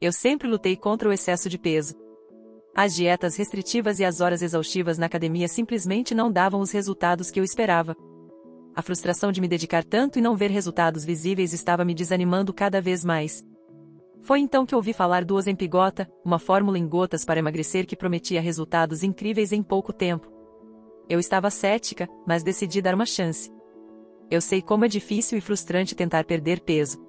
Eu sempre lutei contra o excesso de peso. As dietas restritivas e as horas exaustivas na academia simplesmente não davam os resultados que eu esperava. A frustração de me dedicar tanto e não ver resultados visíveis estava me desanimando cada vez mais. Foi então que ouvi falar do Ozempigota, uma fórmula em gotas para emagrecer que prometia resultados incríveis em pouco tempo. Eu estava cética, mas decidi dar uma chance. Eu sei como é difícil e frustrante tentar perder peso.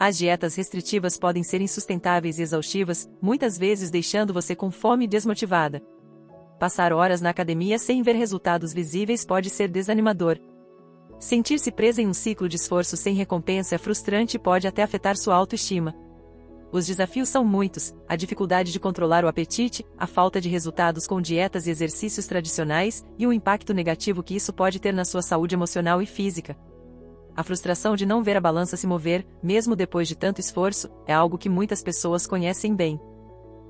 As dietas restritivas podem ser insustentáveis e exaustivas, muitas vezes deixando você com fome e desmotivada. Passar horas na academia sem ver resultados visíveis pode ser desanimador. Sentir-se presa em um ciclo de esforço sem recompensa é frustrante e pode até afetar sua autoestima. Os desafios são muitos: a dificuldade de controlar o apetite, a falta de resultados com dietas e exercícios tradicionais, e o impacto negativo que isso pode ter na sua saúde emocional e física. A frustração de não ver a balança se mover, mesmo depois de tanto esforço, é algo que muitas pessoas conhecem bem.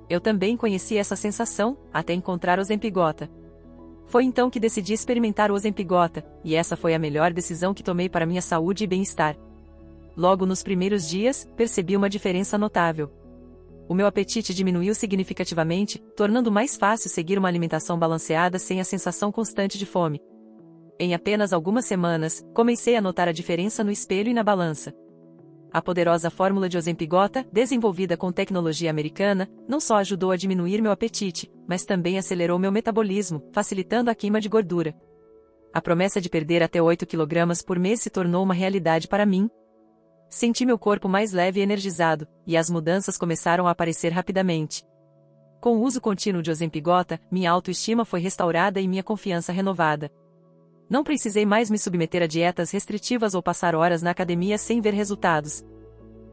Eu também conheci essa sensação, até encontrar o Zempigota. Foi então que decidi experimentar o Zempigota, e essa foi a melhor decisão que tomei para minha saúde e bem-estar. Logo nos primeiros dias, percebi uma diferença notável. O meu apetite diminuiu significativamente, tornando mais fácil seguir uma alimentação balanceada sem a sensação constante de fome. Em apenas algumas semanas, comecei a notar a diferença no espelho e na balança. A poderosa fórmula de Ozempigota, desenvolvida com tecnologia americana, não só ajudou a diminuir meu apetite, mas também acelerou meu metabolismo, facilitando a queima de gordura. A promessa de perder até 8 kg por mês se tornou uma realidade para mim, Senti meu corpo mais leve e energizado, e as mudanças começaram a aparecer rapidamente. Com o uso contínuo de Ozempigota, minha autoestima foi restaurada e minha confiança renovada. Não precisei mais me submeter a dietas restritivas ou passar horas na academia sem ver resultados.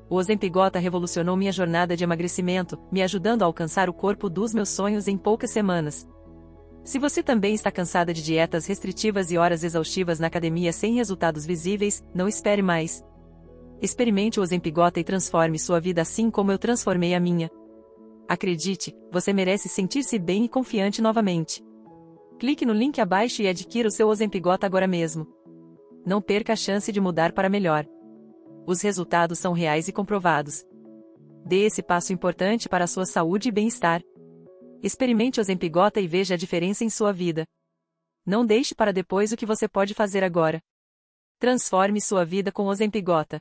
O Ozempigota revolucionou minha jornada de emagrecimento, me ajudando a alcançar o corpo dos meus sonhos em poucas semanas. Se você também está cansada de dietas restritivas e horas exaustivas na academia sem resultados visíveis, não espere mais. Experimente o Ozempigota e transforme sua vida assim como eu transformei a minha. Acredite, você merece sentir-se bem e confiante novamente. Clique no link abaixo e adquira o seu Ozempigota agora mesmo. Não perca a chance de mudar para melhor. Os resultados são reais e comprovados. Dê esse passo importante para a sua saúde e bem-estar. Experimente Ozempigota e veja a diferença em sua vida. Não deixe para depois o que você pode fazer agora. Transforme sua vida com Ozempigota.